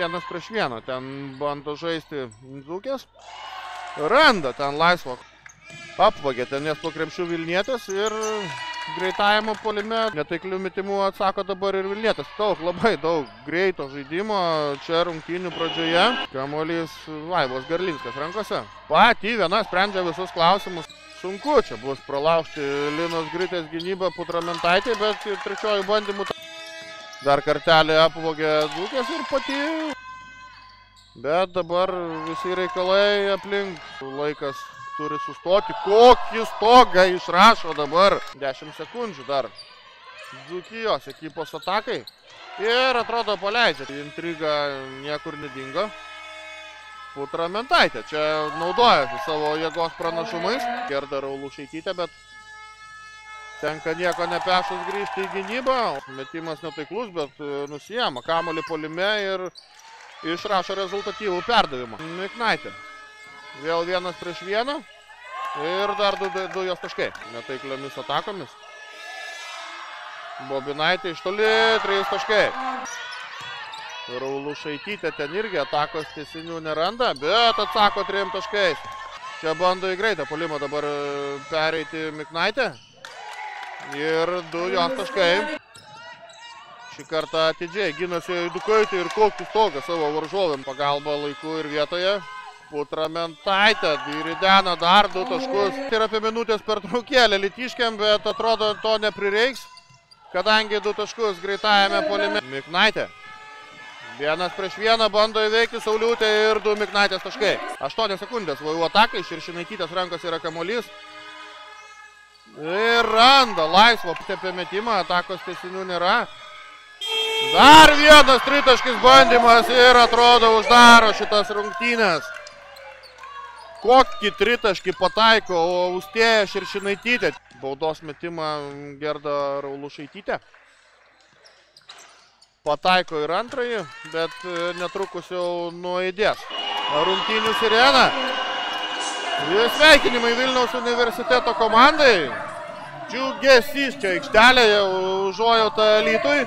vienas prieš vieną. Ten bando žaisti Dzūkės. Randa ten laisvo. Apvagė ten jas po krepšių Vilnietis ir greitajame polime netaiklių metimų atsako dabar ir Vilnietis. Daug, labai daug greito žaidimo čia rungtynių pradžioje. Kamuolys Vaivos Garlinskas rankose. Pati viena sprendžia visus klausimus. Sunku čia bus pralaužti Linos Gritės gynybą Putramentaitė, bet trečioji bandymų dar kartelį apvogė Dzūkės ir pati. Bet dabar visi reikalai aplink. Laikas turi sustoti. Kokį stogą išrašo dabar. 10 sekundžių dar. Dzūkijos ekipos atakai. Ir atrodo paleidžia. Intriga niekur nedingo. Putramentaitė čia naudojasi savo jėgos pranašumais. Gerda Raulušaitytė, bet tenka nieko nepešus grįžti į gynybą. Metimas netaiklus, bet e, nusijama kamolį polime ir išrašo rezultatyvų perdavimą. Miknaitė. Vėl vienas prieš vieną. Ir dar du, du, jos taškai. Netaikliomis atakomis. Bobinaitė iš toli, trys taškai. Raulušaitytė ten irgi atakos tiesinių neranda, bet atsako trim taškais. Čia bando į greitą polimą dabar pereiti Miknaitė. Ir du jos taškai. Šį kartą atidžiai gynasi Dukaitį ir kokį stogą savo varžovėm. Pagalba laiku ir vietoje. Putramentaitė įridena dar du taškus. Tai yra apie minutės per traukėlę Litiškiam, bet atrodo to neprireiks. Kadangi du taškus greitajame polime. Miknaitė. Vienas prieš vieną bando įveikti Sauliutę ir du Miknaitės taškai. 8 sekundės vajų atakai, Širšinaitytės rankos yra kamolys. Ir randa laisvo apie metimą, atakos tiesinių nėra. Dar vienas tritaškis bandymas ir atrodo uždaro šitas rungtynės. Kokį tritaškį pataiko, o Ustėja Širšinaitytė. Baudos metimą Gerda Raulušaitytė pataiko ir antrąjį, bet netrukus jau nuaidės. Rungtynių sirena. Sveikinimai Vilniaus universiteto komandai. Džiugesys čia aikštelėje užuojauta Lytui.